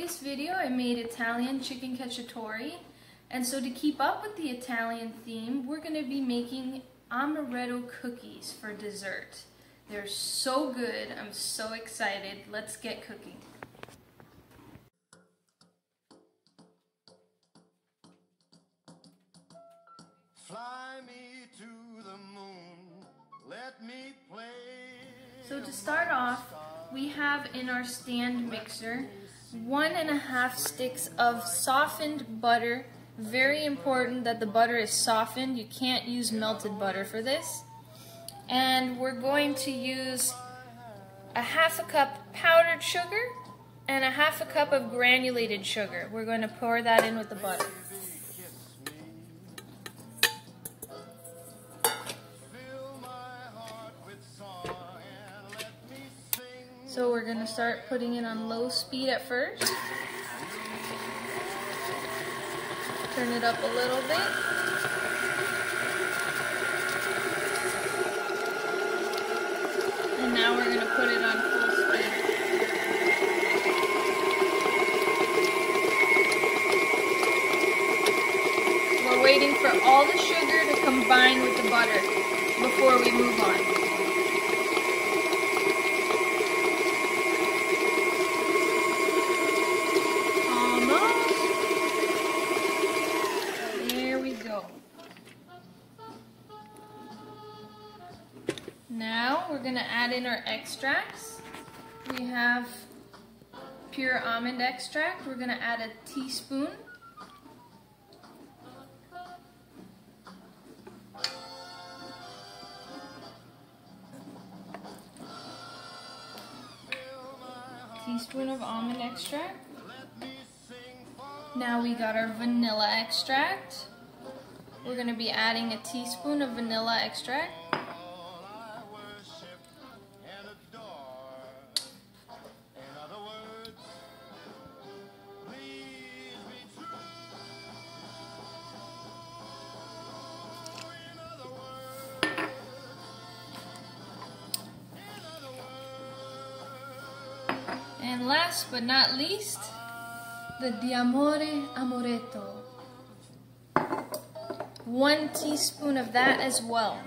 previous video, I made Italian chicken cacciatore. And so to keep up with the Italian theme, we're going to be making amaretto cookies for dessert. They're so good. I'm so excited. Let's get cooking. Fly me to the moon, let me play. So to start off, we have in our stand mixer one and a half sticks of softened butter. Very important that the butter is softened. You can't use melted butter for this. And we're going to use a half a cup powdered sugar and a half a cup of granulated sugar. We're going to pour that in with the butter. So we're going to start putting it on low speed at first. Turn it up a little bit. And now we're going to put it on full speed. We're waiting for all the sugar to combine with the butter before we move on. Now we're going to add in our extracts. We have pure almond extract. We're going to add a teaspoon. Teaspoon of almond extract. Now we got our vanilla extract. We're going to be adding a teaspoon of vanilla extract. And last but not least, the Diamore Amaretto. One teaspoon of that as well.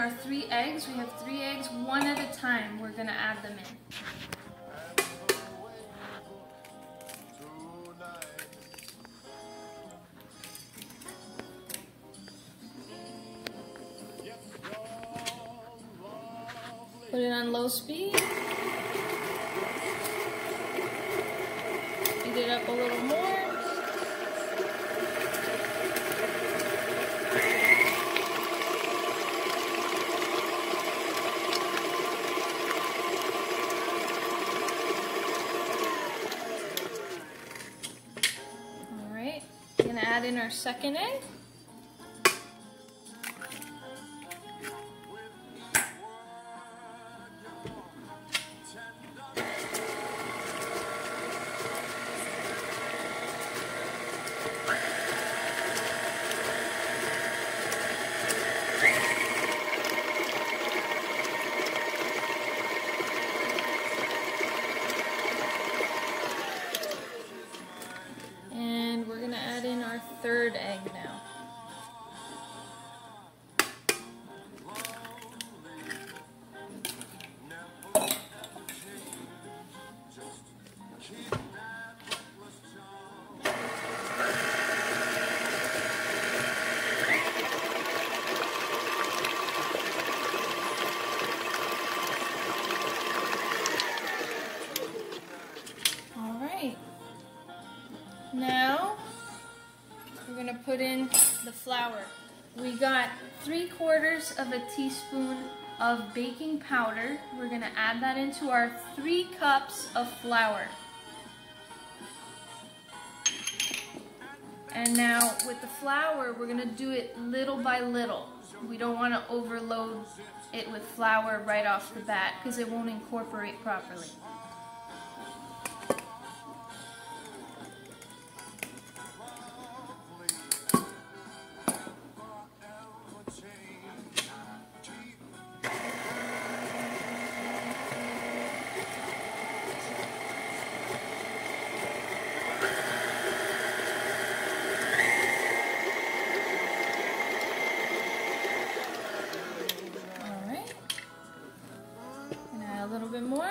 Our three eggs. We have three eggs, one at a time. We're to add them in. Put it on low speed. Speed it up a little more. gonna add in our second egg. Now we're gonna put in the flour. We got three quarters of a teaspoon of baking powder. We're gonna add that into our three cups of flour. And now with the flour, we're gonna do it little by little. We don't wanna overload it with flour right off the bat because it won't incorporate properly. A little bit more.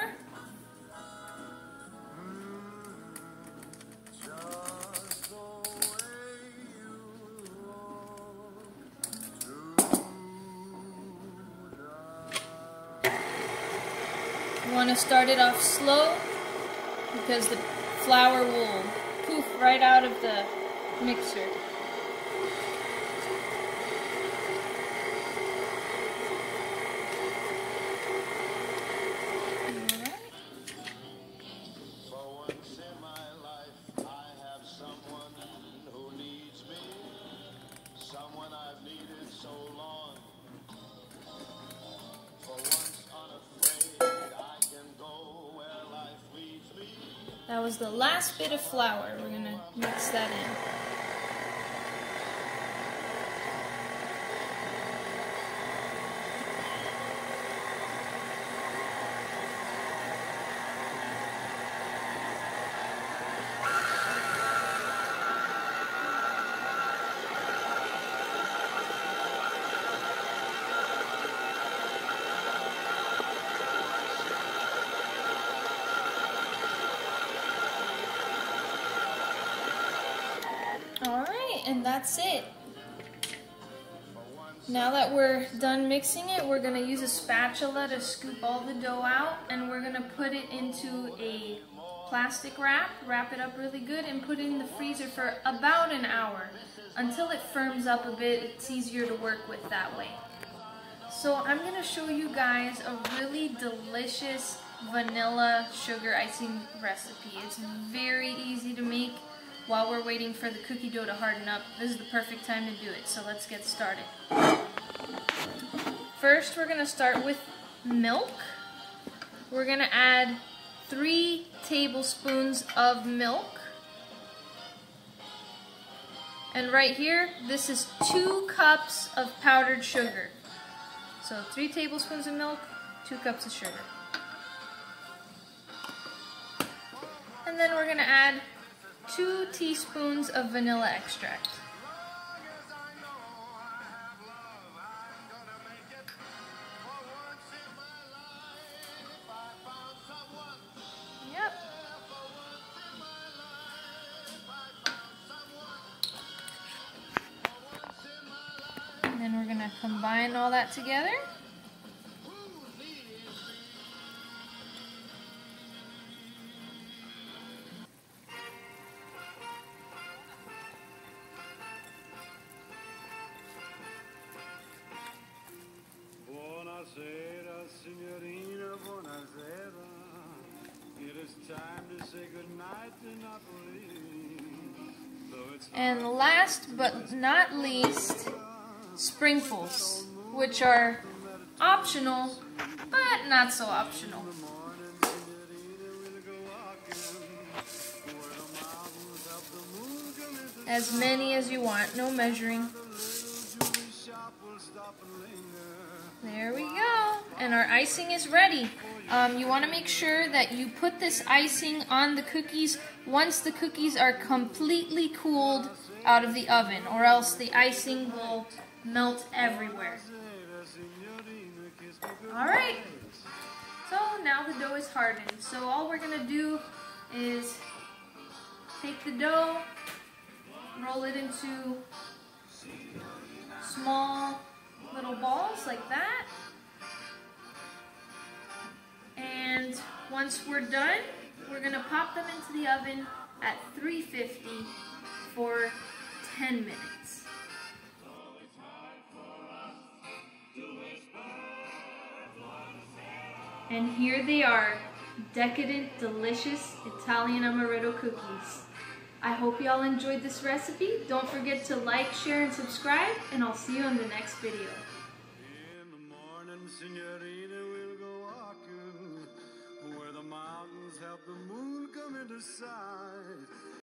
You want to start it off slow because the flour will poof right out of the mixer. So long. For once unafraid, I can go where life leads me. That was the last bit of flour. We're gonna mix that in. Alright, and that's it. Now that we're done mixing it, we're gonna use a spatula to scoop all the dough out and we're gonna put it into a plastic wrap, wrap it up really good and put it in the freezer for about an hour. Until it firms up a bit, it's easier to work with that way. So I'm gonna show you guys a really delicious vanilla sugar icing recipe. It's very easy to make while we're waiting for the cookie dough to harden up. This is the perfect time to do it, so let's get started. First, we're gonna start with milk. We're gonna add three tablespoons of milk. And right here, this is two cups of powdered sugar. So three tablespoons of milk, two cups of sugar. And then we're gonna add two teaspoons of vanilla extract. Yep. And then we're gonna combine all that together. And last but not least, sprinkles, which are optional, but not so optional. morning, signorina, we'll go walking. Where the mountains help the moon come into As many as you want, no measuring. the jewelry shop, we'll stop and linger. There we go. And our icing is ready. Um, you want to make sure that you put this icing on the cookies once the cookies are completely cooled out of the oven, or else the icing will melt everywhere. Alright, so now the dough is hardened. So all we're going to do is take the dough, roll it into small little balls like that. Once we're done, we're to pop them into the oven at 350 for 10 minutes. And here they are, decadent, delicious Italian amaretto cookies. I hope y'all enjoyed this recipe. Don't forget to like, share, and subscribe, and I'll see you in the next video. The moon come into sight.